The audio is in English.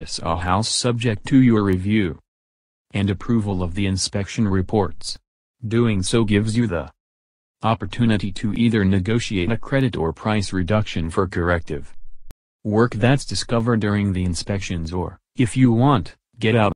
a house subject to your review and approval of the inspection reports. Doing so gives you the opportunity to either negotiate a credit or price reduction for corrective work that's discovered during the inspections or, if you want, get out